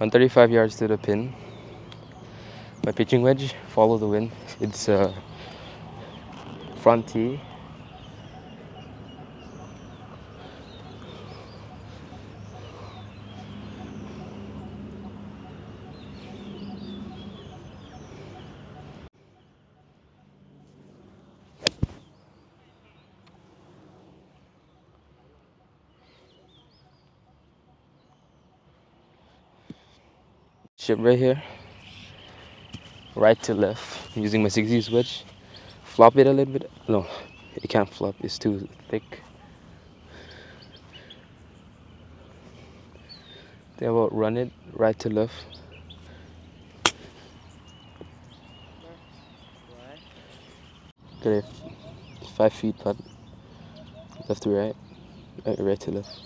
135 yards to the pin. My pitching wedge, follow the wind. It's uh, front tee. Chip right here. Right to left. I'm using my 60s wedge. Flop it a little bit. No, it can't flop. It's too thick. Then about run it right to left. Okay, five feet putt. Left to right. Right, right to left.